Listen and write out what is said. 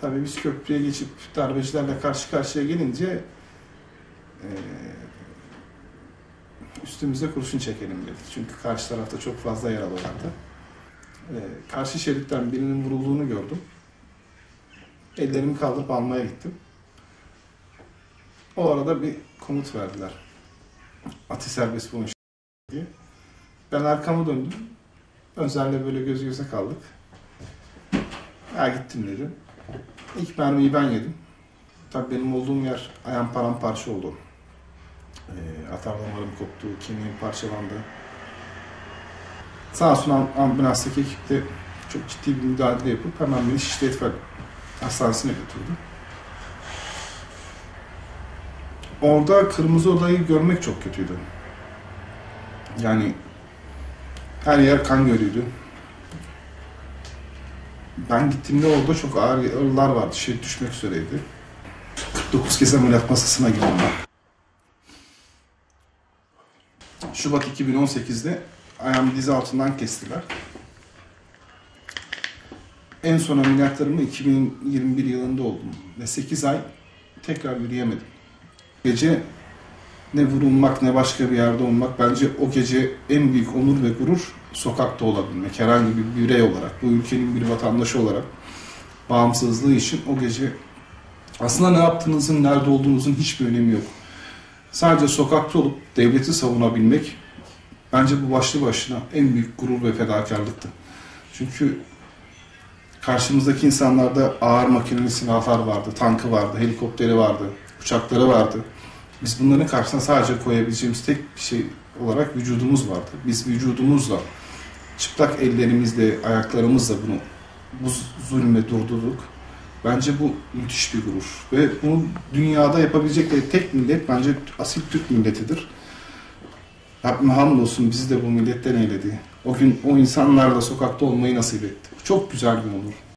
Tabii biz köprüye geçip darbecilerle karşı karşıya gelince e, üstümüze kurşun çekelim dedik. Çünkü karşı tarafta çok fazla yaralı vardı. E, karşı şeritten birinin vurulduğunu gördüm. Ellerimi kaldırıp almaya gittim. O arada bir komut verdiler. Atı serbest bulunuş diye. Ben arkamı döndüm. Özer'le böyle göz göze kaldık. Ya gittim dedim. İlk mermiyi ben yedim. Tabii benim olduğum yer ayağım paramparça oldu. E, atar damarım koptu, kemiğim parçalandı. Sağ olsun am- ambulanstaki ekip de çok ciddi bir müdahale yapıp hemen beni Şişli Etfel Hastanesi'ne götürdü. Orada kırmızı odayı görmek çok kötüydü. Yani her yer kan gölüydü. Ben gittiğimde orada çok ağır yaralılar vardı. Şey düşmek üzereydi. 49 kez ameliyat masasına girdim ben. Şubat 2018'de ayağımı dizi altından kestiler. En son ameliyatlarımı 2021 yılında oldum. Ve 8 ay tekrar yürüyemedim. Gece ne vurulmak ne başka bir yerde olmak bence o gece en büyük onur ve gurur sokakta olabilmek. Herhangi bir birey olarak, bu ülkenin bir vatandaşı olarak bağımsızlığı için o gece aslında ne yaptığınızın, nerede olduğunuzun hiçbir önemi yok. Sadece sokakta olup devleti savunabilmek bence bu başlı başına en büyük gurur ve fedakarlıktı. Çünkü karşımızdaki insanlarda ağır makineli silahlar vardı, tankı vardı, helikopteri vardı, uçakları vardı. Biz bunların karşısına sadece koyabileceğimiz tek bir şey olarak vücudumuz vardı. Biz vücudumuzla, çıplak ellerimizle, ayaklarımızla bunu bu zulme durdurduk. Bence bu müthiş bir gurur. Ve bunu dünyada yapabilecekleri tek millet bence asil Türk milletidir. Rabbime hamdolsun bizi de bu milletten eyledi. O gün o insanlarla sokakta olmayı nasip etti. Çok güzel bir onur.